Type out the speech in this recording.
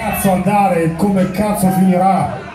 cazzo andare, e come cazzo finirà.